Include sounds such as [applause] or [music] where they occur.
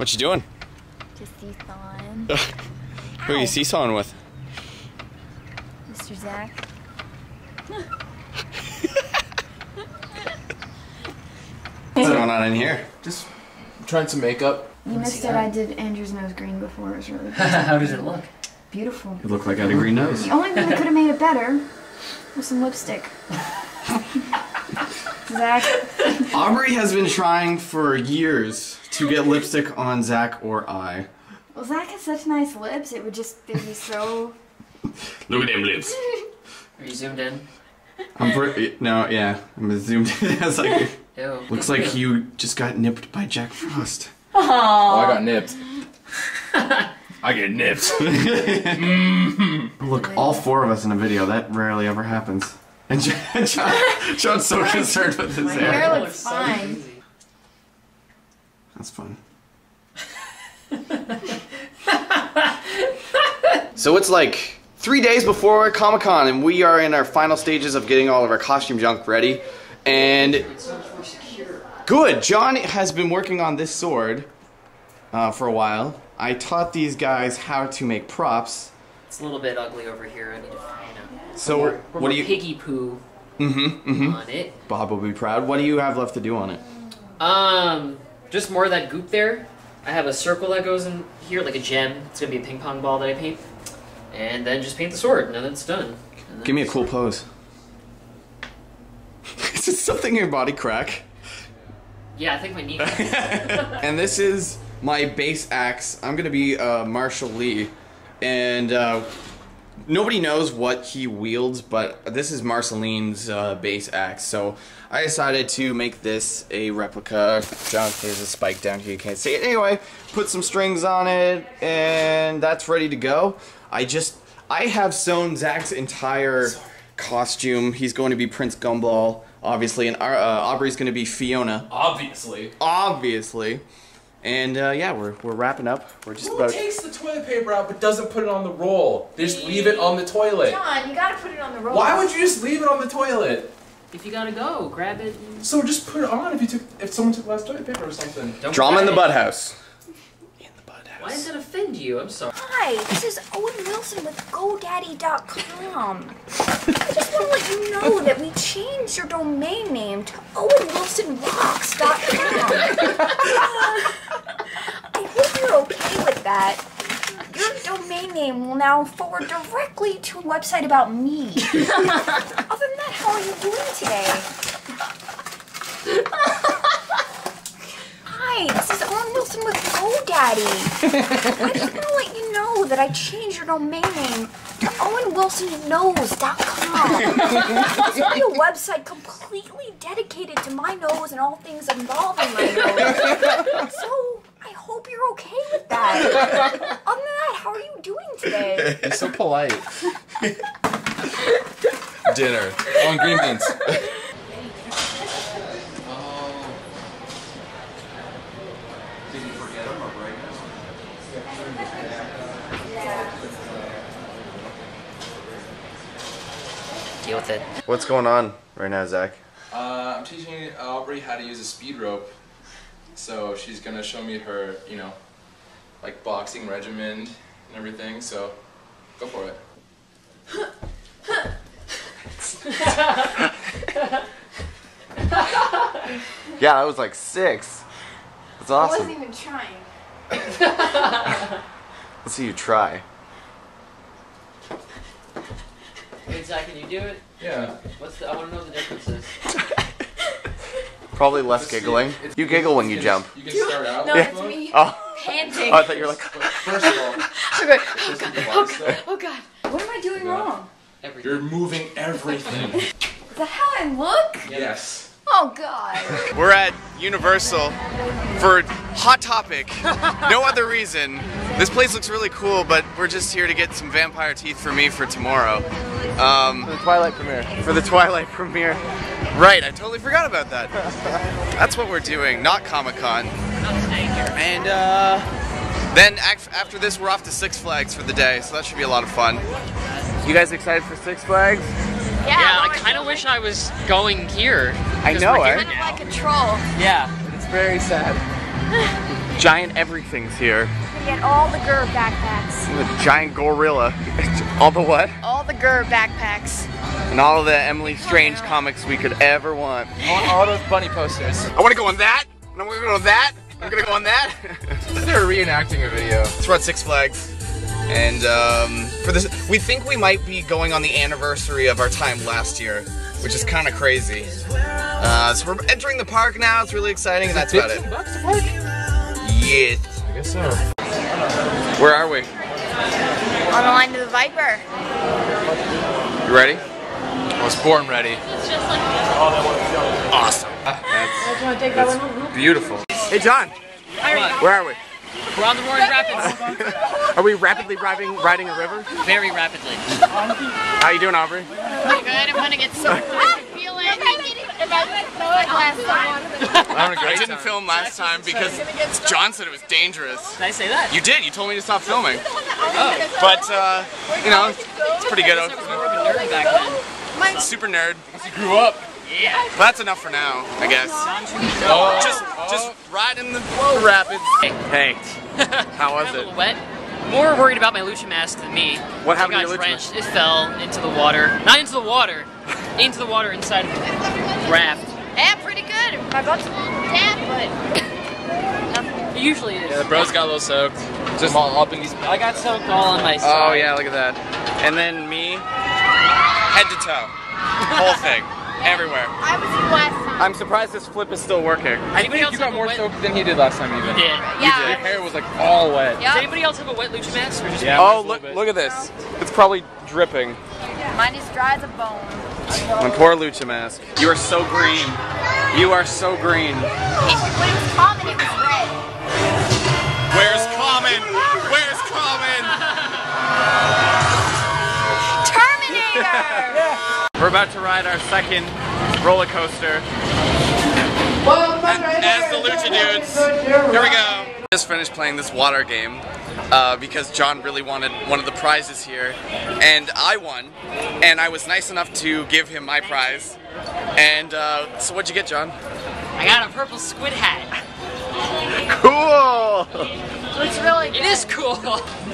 What you doing? Just seesawing. [laughs] Who are you Ow. seesawing with? Mr. Zach. What's going on in here? Just trying some makeup. You missed it. I did Andrew's nose green before. It was really [laughs] How does it look? beautiful. It looked like I had a green nose. The only thing that could have made it better was some lipstick. [laughs] Zach, [laughs] Aubrey has been trying for years to get lipstick on Zach or I. well, Zach has such nice lips. It would just be so. [laughs] Look at them lips. Are you zoomed in? I'm pretty. No, yeah. I'm zoomed in. [laughs] It's like, Ew. looks like you just got nipped by Jack Frost. Oh, I got nipped. I get nipped. Look, all four of us in a video. That rarely ever happens. And John, [laughs] John, John's so concerned with his My hair. hair looks so fine. easy. That's fun. [laughs] so it's like three days before Comic Con, and we are in our final stages of getting all of our costume junk ready. And It's so much more secure. good, John has been working on this sword uh, for a while. I taught these guys how to make props. It's a little bit ugly over here. I need to, you know. So more, what more do you? piggy poo Mm-hmm. Mm-hmm. on it. Bob will be proud. What do you have left to do on it? Um, just more of that goop there. I have a circle that goes in here, like a gem. It's gonna be a ping pong ball that I paint, and then just paint the sword, and then it's done. Then Give me a cool pose. [laughs] Is this something in your body crack? Yeah, I think my knee. [laughs] and this is my bass axe. I'm gonna be uh, Marshall Lee, and uh, nobody knows what he wields, but this is Marceline's uh, bass axe. So I decided to make this a replica. John, there's a spike down here. You can't see it. Anyway, put some strings on it, and that's ready to go. I just I have sewn Zach's entire costume. He's going to be Prince Gumball, obviously, and uh, Aubrey's going to be Fiona Obviously. obviously. And uh, yeah, we're we're wrapping up. We're just Who about. takes the toilet paper out but doesn't put it on the roll? They just leave it on the toilet. John, you gotta put it on the roll. Why would you just leave it on the toilet? if you gotta go, grab it. And So just put it on if you took if someone took less toilet paper or something. don't Drama in the grab Butt it. House. In the Butt Why does House. that offend you? I'm sorry. Hi, this is Owen Wilson with GoDaddy.com. I just want to let you know that we changed your domain name to OwenWilsonRocks.com. [laughs] I hope you're okay with that. Your domain name will now forward directly to a website about me. [laughs] Other than that, how are you doing today? Hi, this is Owen Wilson with GoDaddy. I just want to let you know that I changed your domain name to OwenWilsonKnows.com. It's going to be a website completely dedicated to my nose and all things involving my nose. So hope you're okay with that. [laughs] Other than that, how are you doing today? You're so polite. Dinner on green beans. Deal with it. What's going on right now, Zach? Uh, I'm teaching Aubrey how to use a speed rope. So she's gonna show me her, you know, like boxing regimen and everything. So go for it. [laughs] Yeah, I was like six. That's awesome. I wasn't even trying. [laughs] Let's see you try. Wait, Zach, can you do it? Yeah. What's the? I want to know the differences. [laughs] Probably less Let's giggling. It's- You giggle when you can- jump. You can start out No, it's me [laughs] Oh, panting. oh, I thought you were like. But First of all, [laughs] Okay. this is the Oh god. Oh god. What am I doing Yeah. wrong? Everything. You're moving everything. [laughs] Is that how I look? yes. Oh god. We're at Universal for Hot Topic. No other reason. This place looks really cool, but we're just here to get some vampire teeth for me for tomorrow. Um, The Twilight premiere. for the Twilight premiere. Right, I totally forgot about that. That's what we're doing, not Comic Con. We're not staying here. And uh, then after this, we're off to Six Flags for the day, so that should be a lot of fun. You guys excited for Six Flags? Yeah, yeah I kind of wish I was going here. I know, we're here eh? now. Like a troll. Yeah. It's very sad. [laughs] giant everything's here. You get all the GIR backpacks. The giant gorilla. [laughs] all the what? All the GIR backpacks. And all the Emily Strange comics we could ever want. I want all those bunny posters. I want to go on that. And I'm gonna go on that. I'm gonna go on that. [laughs] They're reenacting a video. It's we're Six Flags. And um, for this, we think we might be going on the anniversary of our time last year, which is kind of crazy. Uh, so we're entering the park now. It's really exciting, and that's about it. bucks to park? Yeah. I guess so. Where are we? On the line to the Viper. You ready? I was born ready. Awesome. That's, that's beautiful. Hey, John. Where are we? We're on the Roaring Rapids. [laughs] Are we rapidly raving, riding a river? Very rapidly. How you doing, Aubrey? Pretty good. I'm gonna get so [laughs] feel I throw it last time. I'm having a I great didn't time. film last time because John said it was dangerous. Did I say that? You did. You told me to stop filming. But uh, you know, it's pretty good. I was more of a nerd back then. Super nerd. You grew up. Yeah. But that's enough for now, I guess. Oh, Just, just riding the rapids. Hey, [laughs] how was Got a little it? wet. More worried about my lucha mask than me. What happened to your lucha drenched. It fell into the water. Not into the water. [laughs] into the water inside of the raft. Yeah, pretty good. My butt's a little damp, [laughs] It usually is. Yeah, the bros got a little soaked. Just all up in these. I got soaked all on my oh, side. Oh yeah, look at that. And then me, head to toe, whole thing, everywhere. I was in last time. I'm surprised this flip is still working. Anybody else You got more wet? soaked than he did last time, even. Yeah. Yeah. Your hair was like all wet. Yeah. Does anybody else have a wet lucha mask or just Yeah. Oh look, look at this. It's probably dripping. Mine is dry as a bone. My poor lucha mask. You are so green. You are so green. When it was common, it was red. Terminator! We're about to ride our second roller coaster. As the Lucha Dudes. Here we go. Just finished playing this water game uh, because John really wanted one of the prizes here, and I won. And I was nice enough to give him my prize. And uh, so, what'd you get, John? I got a purple squid hat. [laughs] Cool. It's really It is cool. [laughs]